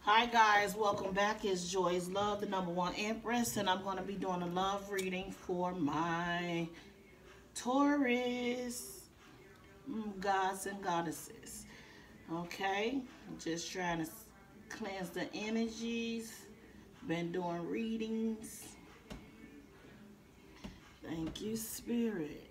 Hi guys, welcome back. It's Joy's Love, the number one empress, and I'm going to be doing a love reading for my Taurus mm, gods and goddesses. Okay, I'm just trying to cleanse the energies. Been doing readings. Thank you, Spirit.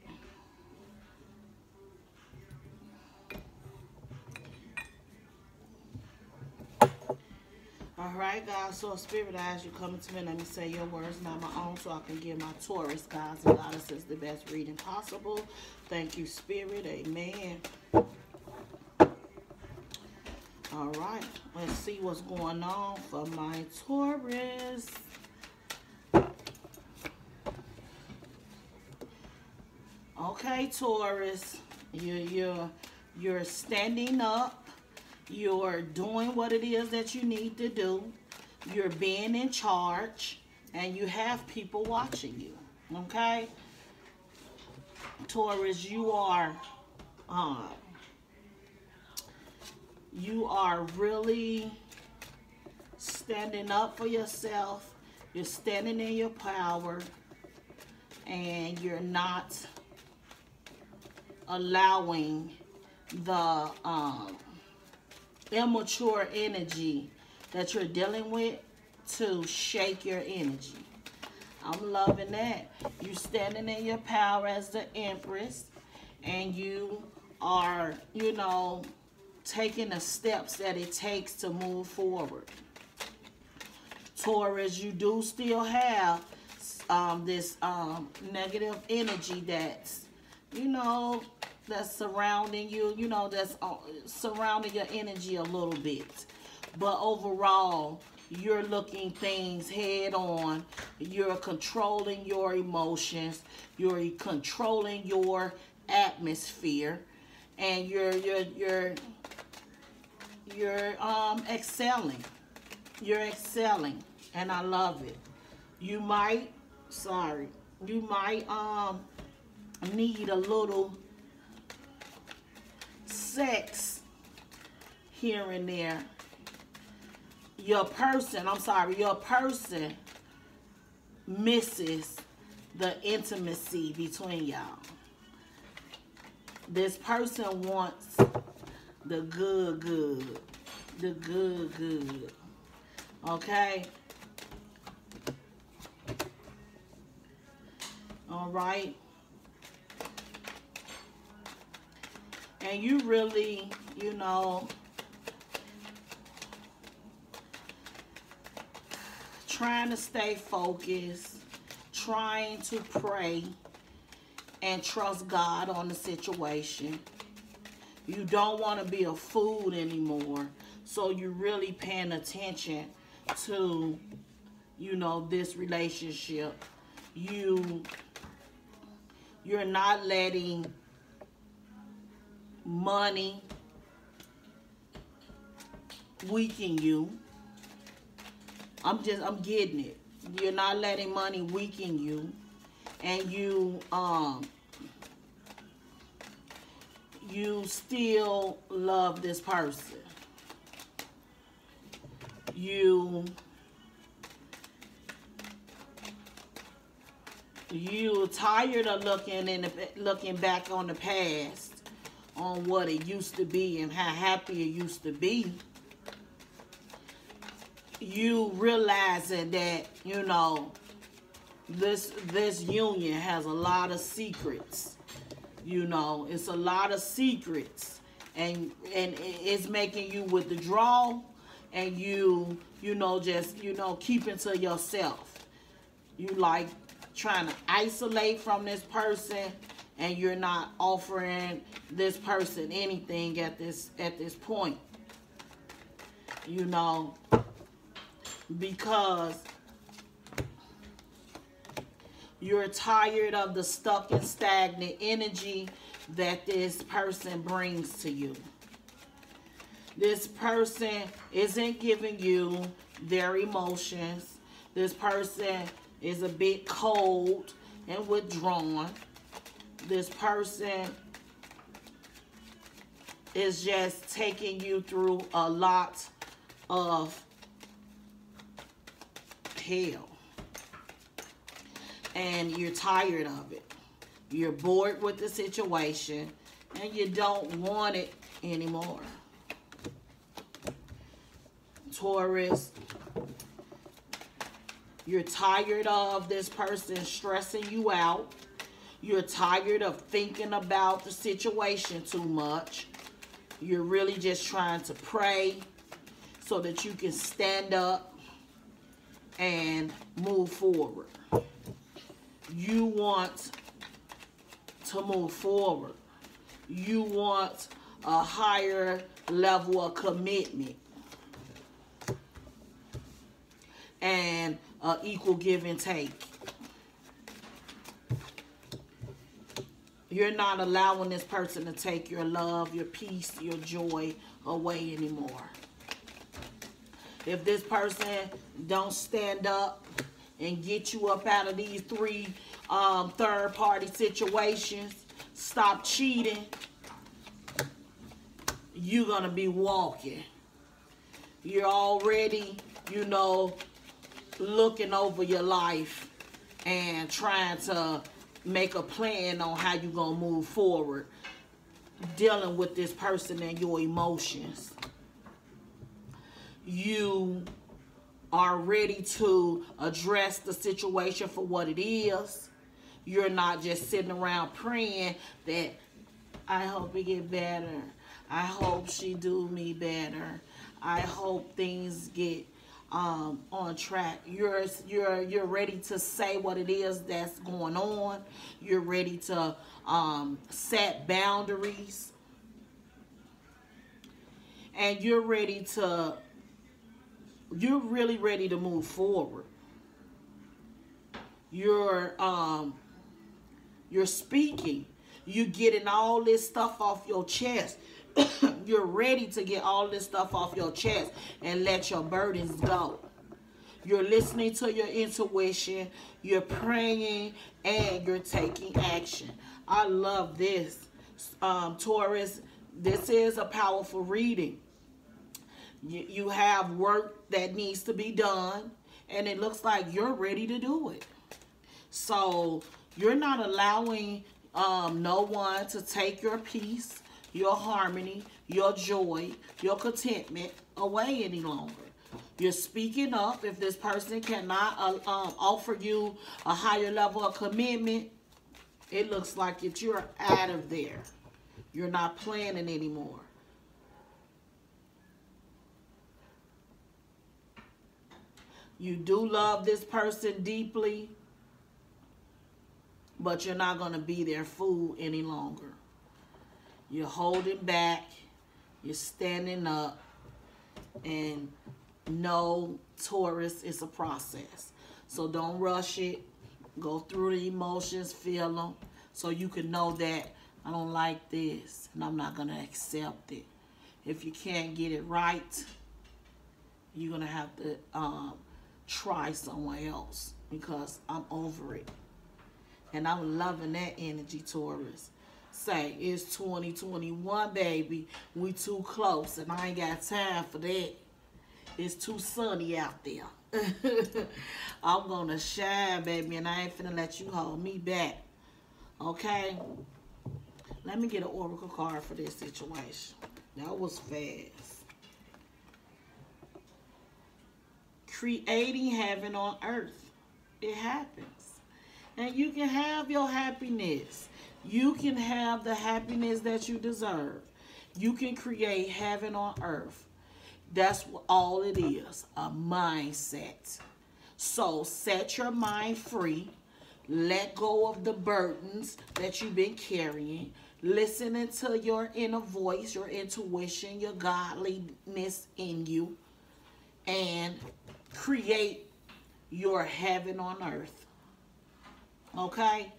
All right, God. So, Spirit, ask you coming to me. Let me say your words, not my own, so I can give my Taurus gods and goddesses the best reading possible. Thank you, Spirit. Amen. All right. Let's see what's going on for my Taurus. Okay, Taurus. You're, you're, you're standing up you're doing what it is that you need to do. You're being in charge. And you have people watching you. Okay? Taurus, you are... Uh, you are really standing up for yourself. You're standing in your power. And you're not allowing the... Um, immature energy that you're dealing with to shake your energy. I'm loving that. you're standing in your power as the empress and you are, you know, taking the steps that it takes to move forward. Taurus, you do still have um, this um, negative energy that's, you know, that's surrounding you, you know, that's uh, surrounding your energy a little bit. But overall, you're looking things head on. You're controlling your emotions. You're controlling your atmosphere. And you're, you're, you're, you're um, excelling. You're excelling. And I love it. You might, sorry, you might um, need a little sex here and there, your person, I'm sorry, your person misses the intimacy between y'all. This person wants the good, good. The good, good. Okay? All right? And you really, you know, trying to stay focused, trying to pray and trust God on the situation. You don't want to be a fool anymore. So you're really paying attention to, you know, this relationship. You, you're not letting money weaken you. I'm just, I'm getting it. You're not letting money weaken you. And you, um, you still love this person. You, you tired of looking in the, looking back on the past on what it used to be and how happy it used to be, you realizing that, you know, this this union has a lot of secrets. You know, it's a lot of secrets. And and it's making you withdraw and you, you know, just, you know, keeping to yourself. You like trying to isolate from this person and you're not offering this person anything at this at this point. You know because you're tired of the stuck and stagnant energy that this person brings to you. This person isn't giving you their emotions. This person is a bit cold and withdrawn this person is just taking you through a lot of hell. And you're tired of it. You're bored with the situation and you don't want it anymore. Taurus, you're tired of this person stressing you out. You're tired of thinking about the situation too much. You're really just trying to pray so that you can stand up and move forward. You want to move forward. You want a higher level of commitment and uh, equal give and take. You're not allowing this person to take your love, your peace, your joy away anymore. If this person don't stand up and get you up out of these three um, third party situations, stop cheating, you're going to be walking. You're already, you know, looking over your life and trying to make a plan on how you're going to move forward dealing with this person and your emotions. You are ready to address the situation for what it is. You're not just sitting around praying that I hope it get better. I hope she do me better. I hope things get um, on track. You're you're you're ready to say what it is that's going on. You're ready to um, set boundaries, and you're ready to. You're really ready to move forward. You're um, you're speaking. You're getting all this stuff off your chest. you're ready to get all this stuff off your chest and let your burdens go. You're listening to your intuition, you're praying, and you're taking action. I love this. Um, Taurus, this is a powerful reading. You, you have work that needs to be done, and it looks like you're ready to do it. So you're not allowing um, no one to take your peace your harmony, your joy, your contentment away any longer. You're speaking up. If this person cannot uh, um, offer you a higher level of commitment, it looks like that you're out of there. You're not planning anymore. You do love this person deeply, but you're not going to be their fool any longer. You're holding back. You're standing up. And no, Taurus, it's a process. So don't rush it. Go through the emotions, feel them. So you can know that I don't like this and I'm not going to accept it. If you can't get it right, you're going to have to um, try somewhere else because I'm over it. And I'm loving that energy, Taurus say it's 2021, baby. We too close, and I ain't got time for that. It's too sunny out there. I'm gonna shine, baby, and I ain't finna let you hold me back. Okay? Let me get an oracle card for this situation. That was fast. Creating heaven on earth. It happens. And you can have your happiness you can have the happiness that you deserve. You can create heaven on earth. That's all it is a mindset. So set your mind free. Let go of the burdens that you've been carrying. Listening to your inner voice, your intuition, your godliness in you. And create your heaven on earth. Okay?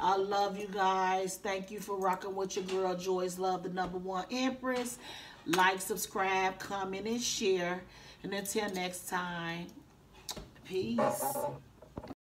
I love you guys. Thank you for rocking with your girl Joy's Love, the number one Empress. Like, subscribe, comment, and share. And until next time, peace.